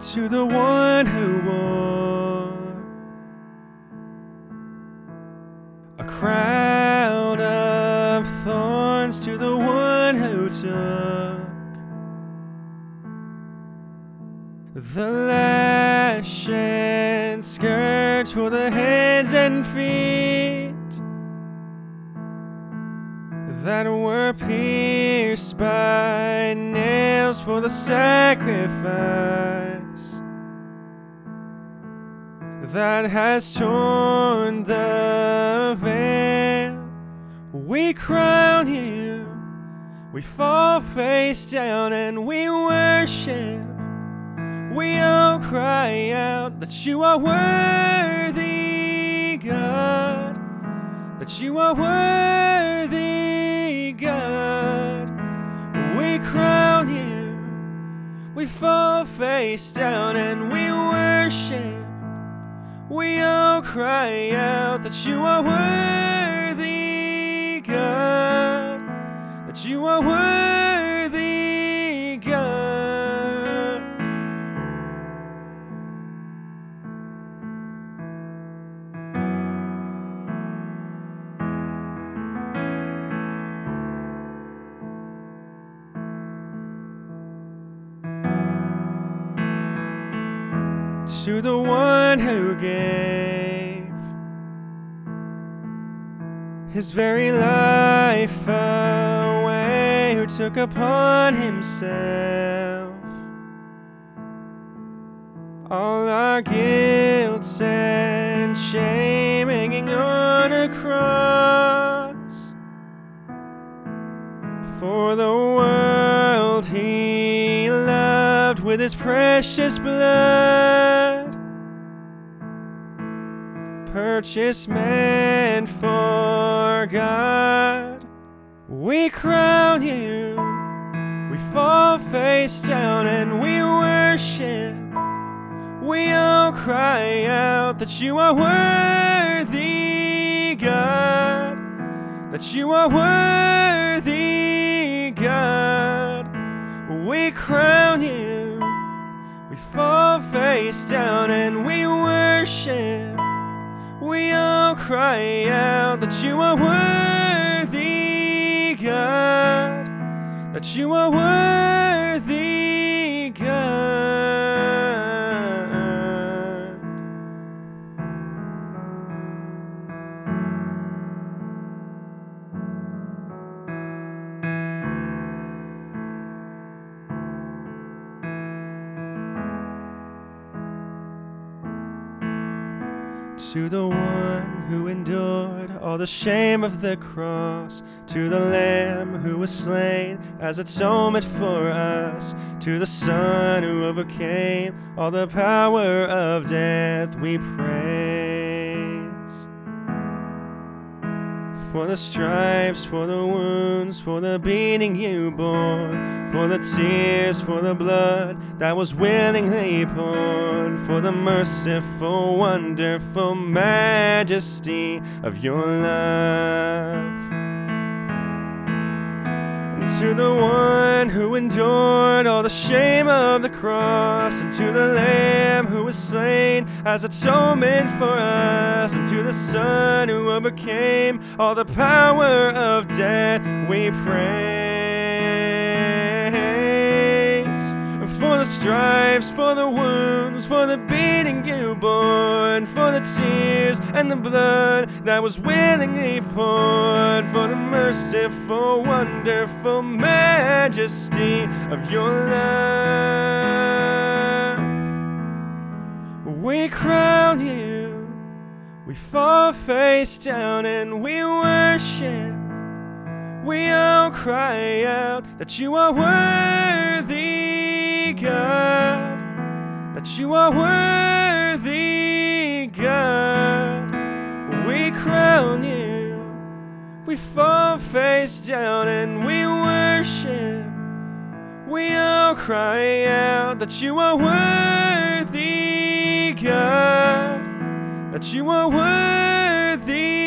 to the one who wore a crown of thorns, to the one who took the lash and scourge for the hands and feet that were pierced by nails for the sacrifice that has torn the veil. We crown you, we fall face down and we worship. We all cry out that you are worthy, God, that you are worthy, God. We crown you, we fall face down and we worship. We all cry out that you are worthy, God, that you are worthy, God. To the one who gave his very life away, who took upon himself all our guilt and shame hanging on a cross. For the world he loved with his precious blood, purchased man for God. We crown you, we fall face down and we worship. We all cry out that you are worthy, God, that you are worthy, God. We crown you, cry out that you are worthy, God, that you are worthy, To the one who endured all the shame of the cross, to the Lamb who was slain as atonement for us, to the Son who overcame all the power of death, we praise. For the stripes, for the wounds, for the beating you bore, for the tears, for the blood that was willingly poured, for the merciful, wonderful majesty of your love. And to the one who endured all the shame of the cross, and to the Lamb who was slain as atonement for us, the Son who overcame all the power of death, we praise. For the stripes, for the wounds, for the beating you bore, for the tears and the blood that was willingly poured, for the merciful, wonderful majesty of your love. We crown you, we fall face down and we worship. We all cry out that you are worthy, God, that you are worthy, God. We crown you, we fall face down and we worship. We all cry out that you are worthy, God, that you are worthy.